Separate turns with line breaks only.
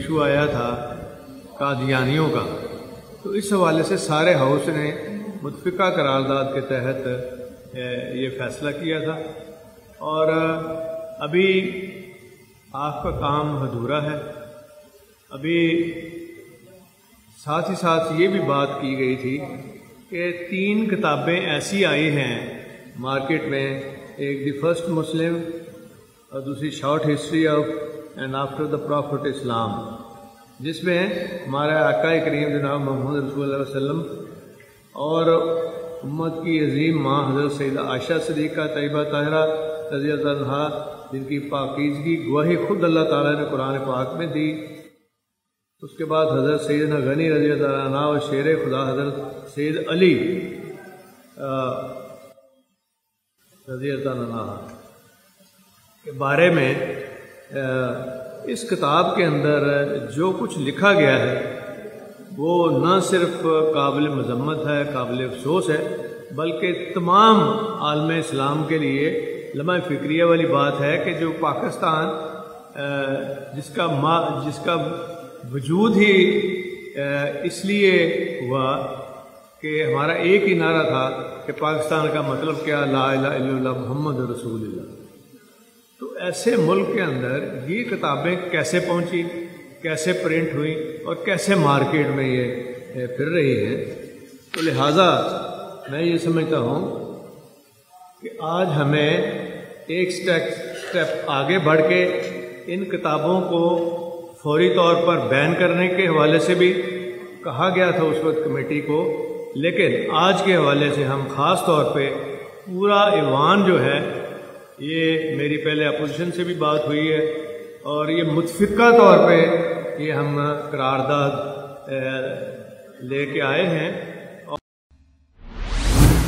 Issue आया था कादियानियों का। तो इस हवाले से सारे हाउस ने मुतफ़ा करारदाद के तहत ये फैसला किया था। और, अभी आपका काम अधूरा है। अभी साथ ही साथ ये भी बात की गई थी कि तीन किताबें ऐसी आई हैं मार्केट में, एक द फ़र्स्ट मुस्लिम और दूसरी short history of and after the prophet इस्लाम जिसमें हमारा आका करीम जनाब मोहम्मद रसूल और उम्मत की अजीम माँ हज़रत सैद आशा सदीक़ा तयबा तहरा रज़ी जिनकी पाकिजगी गवाही खुद अल्लाह ताला ने कुरान पाक में दी। उसके बाद हज़रत सैदना गनी रज़ी तला और शेर खुदा हज़रत सैद अली रज़ी के बारे में इस किताब के अंदर जो कुछ लिखा गया है, वो न सिर्फ़ काबिल मजम्मत है, काबिल अफसोस है, बल्कि तमाम आलम इस्लाम के लिए लम्हा फ़िक्रिया वाली बात है कि जो पाकिस्तान जिसका मा, जिसका वजूद ही इसलिए हुआ कि हमारा एक ही नारा था कि पाकिस्तान का मतलब क्या? ला मोहम्मद रसूल ऐसे मुल्क के अंदर ये किताबें कैसे पहुँची, कैसे प्रिंट हुई और कैसे मार्केट में ये फिर रही हैं। तो लिहाजा मैं ये समझता हूँ कि आज हमें एक स्टेप स्टेप आगे बढ़ के इन किताबों को फौरी तौर पर बैन करने के हवाले से भी कहा गया था उस वक्त कमेटी को, लेकिन आज के हवाले से हम ख़ास तौर पे पूरा ईवान जो है ये मेरी पहले अपोजिशन से भी बात हुई है और ये मुतफिका तौर पे ये हम करारदाद लेके आए हैं।